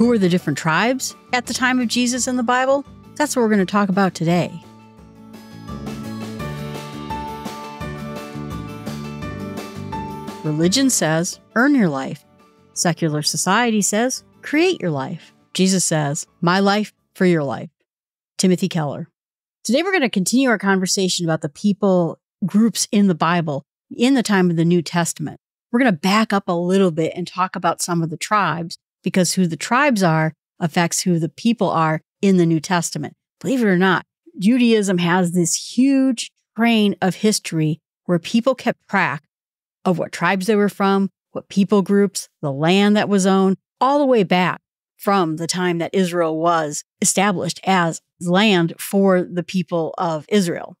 Who were the different tribes at the time of Jesus in the Bible? That's what we're going to talk about today. Religion says, earn your life. Secular society says, create your life. Jesus says, my life for your life. Timothy Keller. Today we're going to continue our conversation about the people groups in the Bible in the time of the New Testament. We're going to back up a little bit and talk about some of the tribes because who the tribes are affects who the people are in the New Testament. Believe it or not, Judaism has this huge train of history where people kept track of what tribes they were from, what people groups, the land that was owned, all the way back from the time that Israel was established as land for the people of Israel.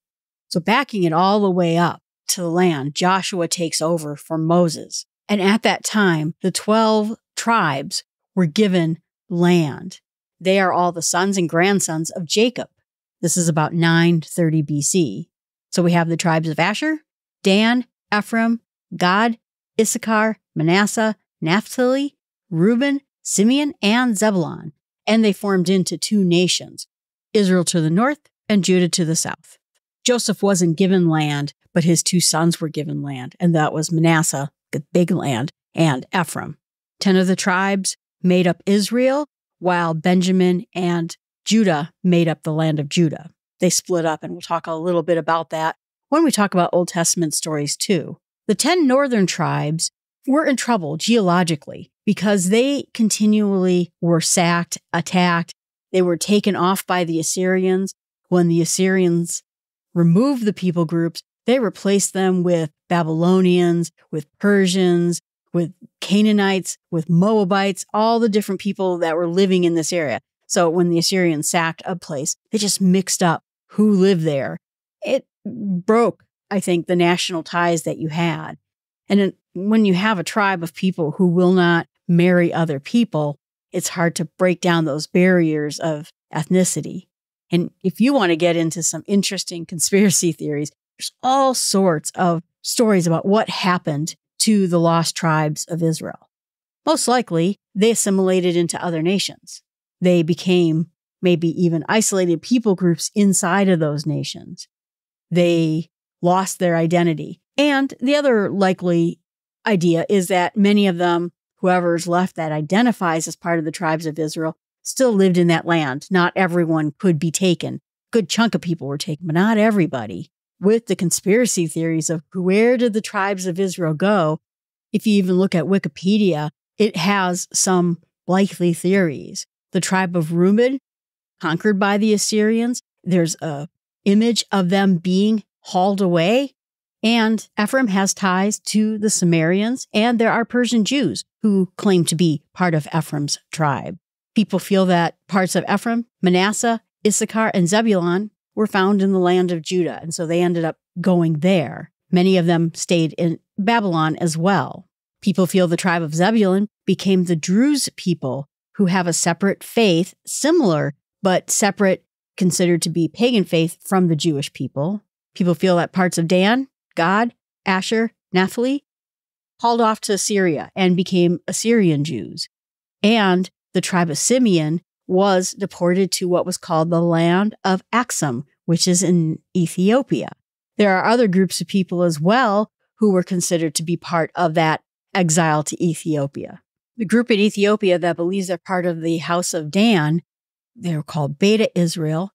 So backing it all the way up to the land, Joshua takes over for Moses. And at that time, the 12 tribes were given land. They are all the sons and grandsons of Jacob. This is about 930 BC. So we have the tribes of Asher, Dan, Ephraim, Gad, Issachar, Manasseh, Naphtali, Reuben, Simeon, and Zebulun, and they formed into two nations Israel to the north and Judah to the south. Joseph wasn't given land, but his two sons were given land, and that was Manasseh, the big land, and Ephraim. Ten of the tribes made up Israel, while Benjamin and Judah made up the land of Judah. They split up, and we'll talk a little bit about that when we talk about Old Testament stories too. The 10 northern tribes were in trouble geologically because they continually were sacked, attacked. They were taken off by the Assyrians. When the Assyrians removed the people groups, they replaced them with Babylonians, with Persians, with Canaanites, with Moabites, all the different people that were living in this area. So when the Assyrians sacked a place, they just mixed up who lived there. It broke I think, the national ties that you had. And when you have a tribe of people who will not marry other people, it's hard to break down those barriers of ethnicity. And if you want to get into some interesting conspiracy theories, there's all sorts of stories about what happened to the lost tribes of Israel. Most likely, they assimilated into other nations. They became maybe even isolated people groups inside of those nations. They lost their identity. And the other likely idea is that many of them, whoever's left that identifies as part of the tribes of Israel, still lived in that land. Not everyone could be taken. Good chunk of people were taken, but not everybody. With the conspiracy theories of where did the tribes of Israel go? If you even look at Wikipedia, it has some likely theories. The tribe of Reuben, conquered by the Assyrians, there's a image of them being hauled away. And Ephraim has ties to the Sumerians, and there are Persian Jews who claim to be part of Ephraim's tribe. People feel that parts of Ephraim, Manasseh, Issachar, and Zebulun were found in the land of Judah, and so they ended up going there. Many of them stayed in Babylon as well. People feel the tribe of Zebulun became the Druze people who have a separate faith, similar but separate, considered to be pagan faith from the Jewish people. People feel that parts of Dan, Gad, Asher, Naphtali hauled off to Assyria and became Assyrian Jews. And the tribe of Simeon was deported to what was called the land of Axum, which is in Ethiopia. There are other groups of people as well who were considered to be part of that exile to Ethiopia. The group in Ethiopia that believes they're part of the house of Dan, they're called Beta Israel,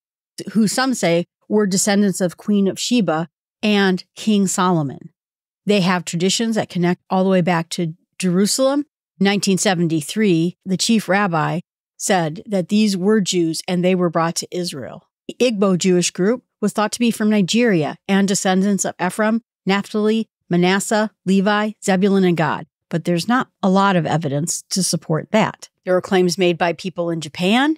who some say were descendants of Queen of Sheba and King Solomon. They have traditions that connect all the way back to Jerusalem. 1973, the chief rabbi said that these were Jews and they were brought to Israel. The Igbo Jewish group was thought to be from Nigeria and descendants of Ephraim, Naphtali, Manasseh, Levi, Zebulun, and Gad. But there's not a lot of evidence to support that. There were claims made by people in Japan.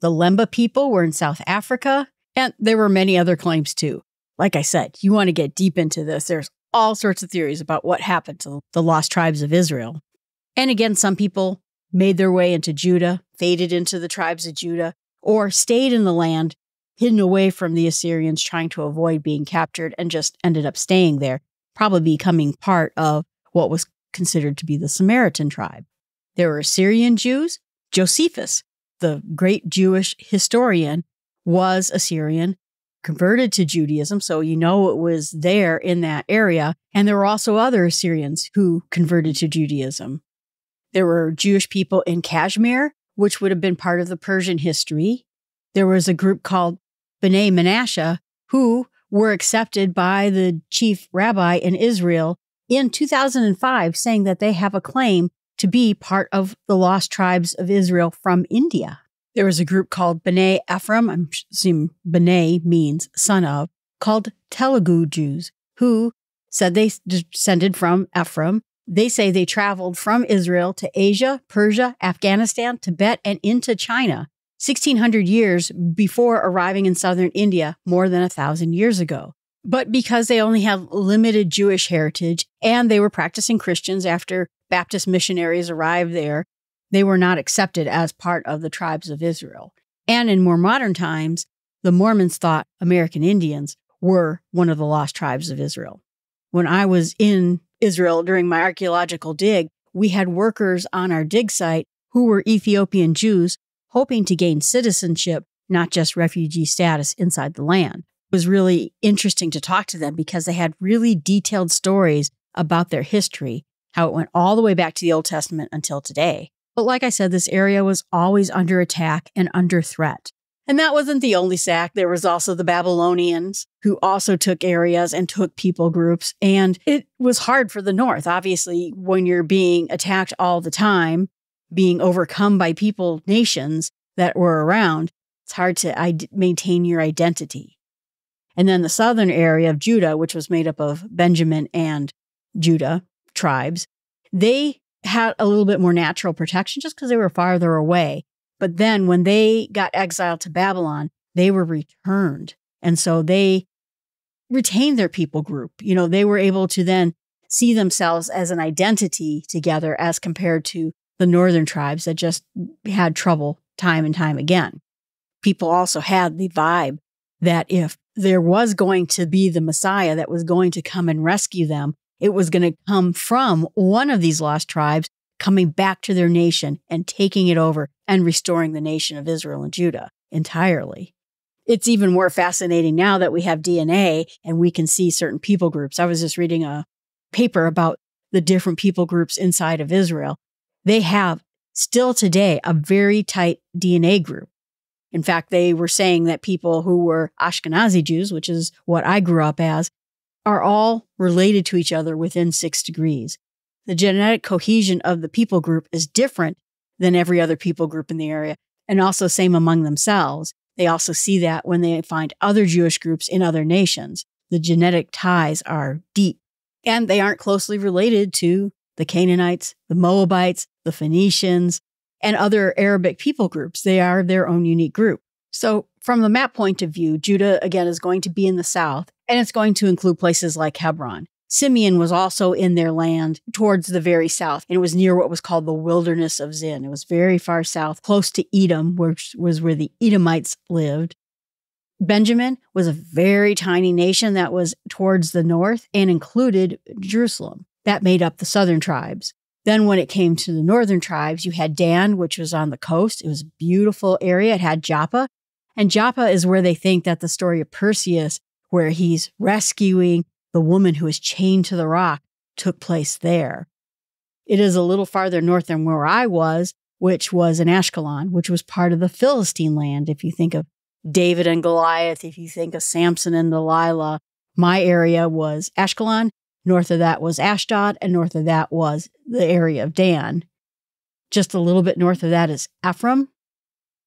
The Lemba people were in South Africa. And there were many other claims too. Like I said, you want to get deep into this. There's all sorts of theories about what happened to the lost tribes of Israel. And again, some people made their way into Judah, faded into the tribes of Judah, or stayed in the land, hidden away from the Assyrians, trying to avoid being captured, and just ended up staying there, probably becoming part of what was considered to be the Samaritan tribe. There were Assyrian Jews, Josephus, the great Jewish historian, was Assyrian, converted to Judaism. So you know it was there in that area. And there were also other Assyrians who converted to Judaism. There were Jewish people in Kashmir, which would have been part of the Persian history. There was a group called B'nai Manasseh who were accepted by the chief rabbi in Israel in 2005, saying that they have a claim to be part of the lost tribes of Israel from India. There was a group called B'nai Ephraim, I'm assuming B'nai means son of, called Telugu Jews, who said they descended from Ephraim. They say they traveled from Israel to Asia, Persia, Afghanistan, Tibet, and into China 1600 years before arriving in southern India more than a thousand years ago. But because they only have limited Jewish heritage and they were practicing Christians after Baptist missionaries arrived there, they were not accepted as part of the tribes of Israel. And in more modern times, the Mormons thought American Indians were one of the lost tribes of Israel. When I was in Israel during my archaeological dig, we had workers on our dig site who were Ethiopian Jews hoping to gain citizenship, not just refugee status inside the land. It was really interesting to talk to them because they had really detailed stories about their history, how it went all the way back to the Old Testament until today. But like I said, this area was always under attack and under threat. And that wasn't the only sack. There was also the Babylonians who also took areas and took people groups. And it was hard for the North. Obviously, when you're being attacked all the time, being overcome by people, nations that were around, it's hard to maintain your identity. And then the southern area of Judah, which was made up of Benjamin and Judah tribes, they had a little bit more natural protection just because they were farther away. But then when they got exiled to Babylon, they were returned. And so they retained their people group. You know, they were able to then see themselves as an identity together as compared to the northern tribes that just had trouble time and time again. People also had the vibe that if there was going to be the Messiah that was going to come and rescue them, it was going to come from one of these lost tribes coming back to their nation and taking it over and restoring the nation of Israel and Judah entirely. It's even more fascinating now that we have DNA and we can see certain people groups. I was just reading a paper about the different people groups inside of Israel they have still today a very tight DNA group. In fact, they were saying that people who were Ashkenazi Jews, which is what I grew up as, are all related to each other within six degrees. The genetic cohesion of the people group is different than every other people group in the area, and also same among themselves. They also see that when they find other Jewish groups in other nations. The genetic ties are deep, and they aren't closely related to the Canaanites, the Moabites, the Phoenicians, and other Arabic people groups. They are their own unique group. So, from the map point of view, Judah again is going to be in the south, and it's going to include places like Hebron. Simeon was also in their land towards the very south, and it was near what was called the wilderness of Zin. It was very far south, close to Edom, which was where the Edomites lived. Benjamin was a very tiny nation that was towards the north and included Jerusalem that made up the southern tribes. Then, when it came to the northern tribes, you had Dan, which was on the coast. It was a beautiful area. It had Joppa. And Joppa is where they think that the story of Perseus, where he's rescuing the woman who is chained to the rock, took place there. It is a little farther north than where I was, which was in Ashkelon, which was part of the Philistine land. If you think of David and Goliath, if you think of Samson and Delilah, my area was Ashkelon North of that was Ashdod, and north of that was the area of Dan. Just a little bit north of that is Ephraim.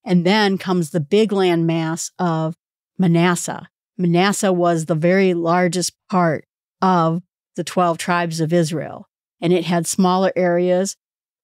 And then comes the big land mass of Manasseh. Manasseh was the very largest part of the 12 tribes of Israel, and it had smaller areas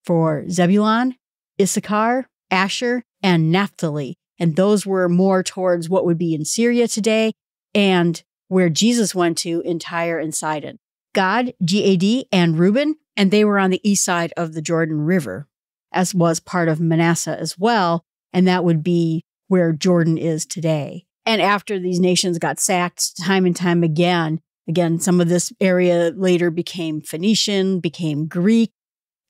for Zebulun, Issachar, Asher, and Naphtali. And those were more towards what would be in Syria today and where Jesus went to in Tyre and Sidon. Gad, Gad, and Reuben, and they were on the east side of the Jordan River, as was part of Manasseh as well. And that would be where Jordan is today. And after these nations got sacked time and time again, again, some of this area later became Phoenician, became Greek.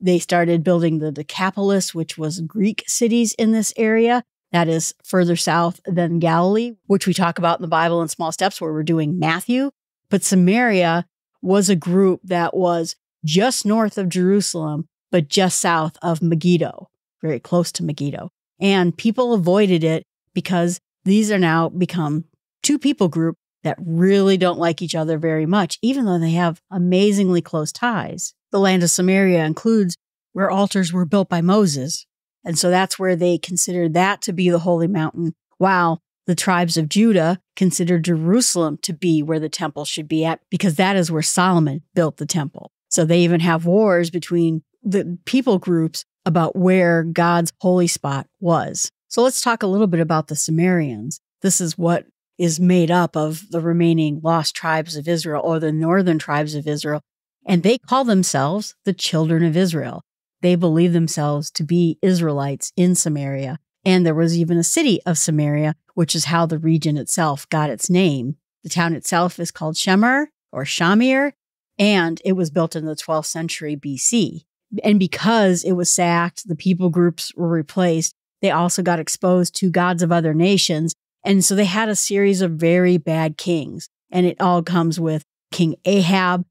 They started building the Decapolis, which was Greek cities in this area. That is further south than Galilee, which we talk about in the Bible in small steps where we're doing Matthew. But Samaria was a group that was just north of Jerusalem, but just south of Megiddo, very close to Megiddo. And people avoided it because these are now become two people group that really don't like each other very much, even though they have amazingly close ties. The land of Samaria includes where altars were built by Moses. And so that's where they considered that to be the holy mountain, while the tribes of Judah considered Jerusalem to be where the temple should be at, because that is where Solomon built the temple. So they even have wars between the people groups about where God's holy spot was. So let's talk a little bit about the Sumerians. This is what is made up of the remaining lost tribes of Israel or the northern tribes of Israel. And they call themselves the children of Israel. They believe themselves to be Israelites in Samaria. And there was even a city of Samaria, which is how the region itself got its name. The town itself is called Shemer or Shamir, and it was built in the 12th century BC. And because it was sacked, the people groups were replaced. They also got exposed to gods of other nations. And so they had a series of very bad kings. And it all comes with King Ahab,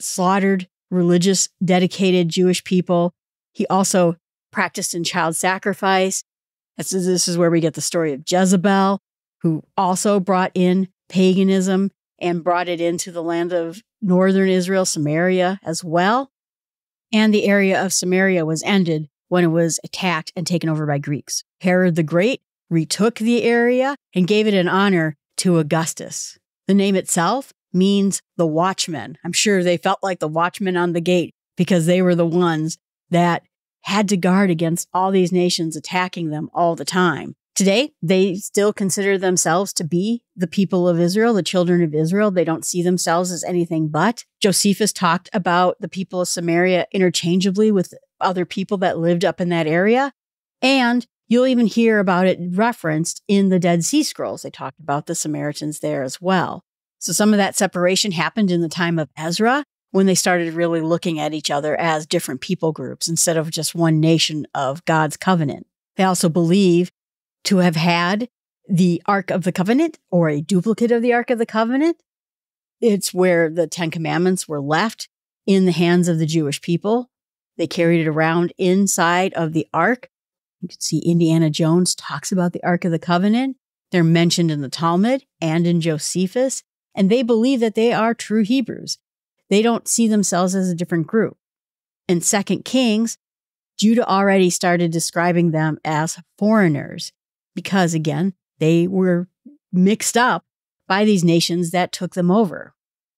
slaughtered religious, dedicated Jewish people. He also practiced in child sacrifice. This is, this is where we get the story of Jezebel, who also brought in paganism and brought it into the land of northern Israel, Samaria as well. And the area of Samaria was ended when it was attacked and taken over by Greeks. Herod the Great retook the area and gave it an honor to Augustus. The name itself means the watchman. I'm sure they felt like the watchmen on the gate because they were the ones that had to guard against all these nations attacking them all the time. Today, they still consider themselves to be the people of Israel, the children of Israel. They don't see themselves as anything but. Josephus talked about the people of Samaria interchangeably with other people that lived up in that area. And you'll even hear about it referenced in the Dead Sea Scrolls. They talked about the Samaritans there as well. So some of that separation happened in the time of Ezra when they started really looking at each other as different people groups instead of just one nation of God's covenant. They also believe to have had the Ark of the Covenant or a duplicate of the Ark of the Covenant. It's where the Ten Commandments were left in the hands of the Jewish people. They carried it around inside of the Ark. You can see Indiana Jones talks about the Ark of the Covenant. They're mentioned in the Talmud and in Josephus, and they believe that they are true Hebrews. They don't see themselves as a different group. In Second Kings, Judah already started describing them as foreigners because again, they were mixed up by these nations that took them over.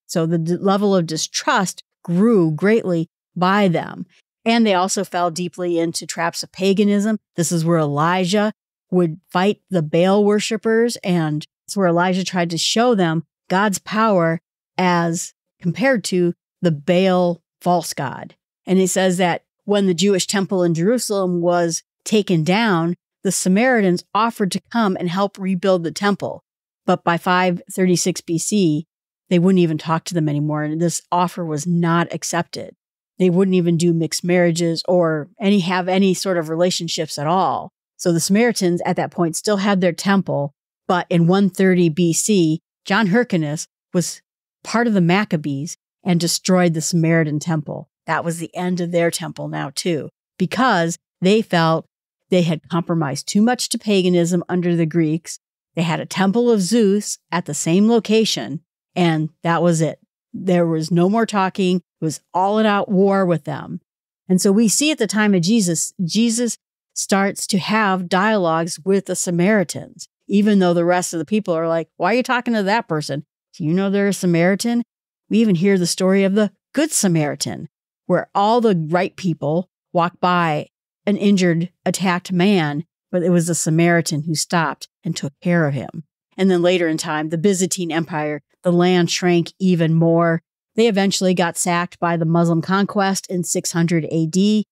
So the level of distrust grew greatly by them. And they also fell deeply into traps of paganism. This is where Elijah would fight the Baal worshippers. And it's where Elijah tried to show them God's power as compared to the Baal false god. And he says that when the Jewish temple in Jerusalem was taken down, the Samaritans offered to come and help rebuild the temple. But by 536 BC, they wouldn't even talk to them anymore. And this offer was not accepted. They wouldn't even do mixed marriages or any have any sort of relationships at all. So the Samaritans at that point still had their temple. But in 130 BC, John Hyrcanus was part of the Maccabees and destroyed the Samaritan temple. That was the end of their temple now, too, because they felt they had compromised too much to paganism under the Greeks. They had a temple of Zeus at the same location, and that was it. There was no more talking. It was all out war with them. And so we see at the time of Jesus, Jesus starts to have dialogues with the Samaritans, even though the rest of the people are like, why are you talking to that person? Do you know they're a Samaritan? We even hear the story of the Good Samaritan, where all the right people walk by an injured, attacked man, but it was a Samaritan who stopped and took care of him. And then later in time, the Byzantine Empire, the land shrank even more. They eventually got sacked by the Muslim conquest in 600 AD,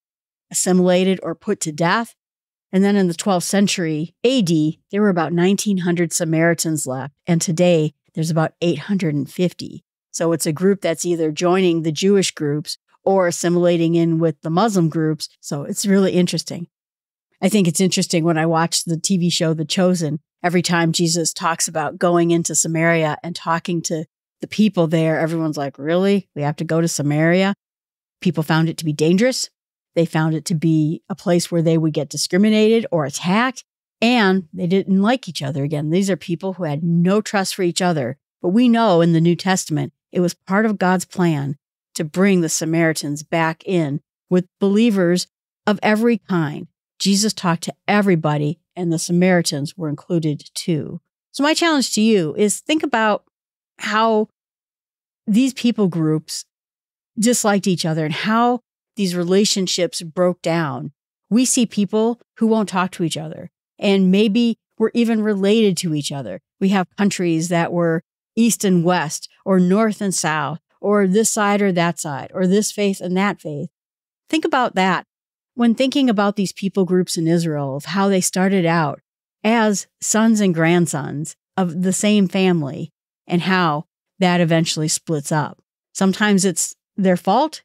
assimilated or put to death. And then in the 12th century AD, there were about 1,900 Samaritans left. And today, there's about 850. So it's a group that's either joining the Jewish groups or assimilating in with the Muslim groups. So it's really interesting. I think it's interesting when I watch the TV show The Chosen, every time Jesus talks about going into Samaria and talking to the people there, everyone's like, Really? We have to go to Samaria? People found it to be dangerous. They found it to be a place where they would get discriminated or attacked, and they didn't like each other again. These are people who had no trust for each other. But we know in the New Testament, it was part of God's plan to bring the Samaritans back in with believers of every kind. Jesus talked to everybody, and the Samaritans were included too. So, my challenge to you is think about how these people groups disliked each other and how these relationships broke down. We see people who won't talk to each other and maybe we're even related to each other. We have countries that were east and west, or north and south, or this side or that side, or this faith and that faith. Think about that when thinking about these people groups in Israel, of how they started out as sons and grandsons of the same family, and how that eventually splits up. Sometimes it's their fault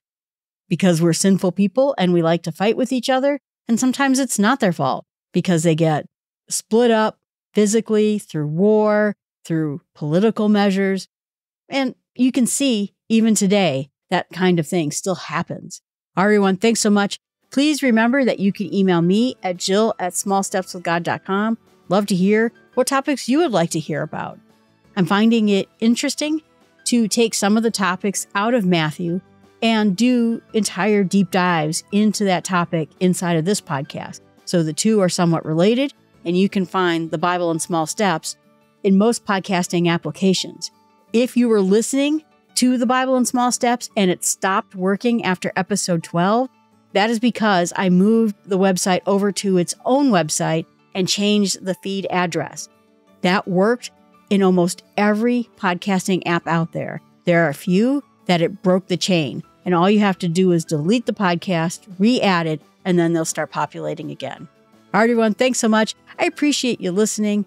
because we're sinful people and we like to fight with each other. And sometimes it's not their fault because they get split up physically through war, through political measures. And you can see even today that kind of thing still happens. Everyone, thanks so much. Please remember that you can email me at jill at smallstepswithgod.com. Love to hear what topics you would like to hear about. I'm finding it interesting to take some of the topics out of Matthew and do entire deep dives into that topic inside of this podcast. So the two are somewhat related, and you can find the Bible in small steps in most podcasting applications. If you were listening to the Bible in small steps and it stopped working after episode 12, that is because I moved the website over to its own website and changed the feed address. That worked in almost every podcasting app out there. There are a few that it broke the chain, and all you have to do is delete the podcast, re add it, and then they'll start populating again. All right, everyone, thanks so much. I appreciate you listening.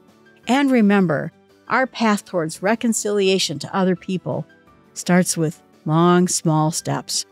And remember, our path towards reconciliation to other people starts with long, small steps.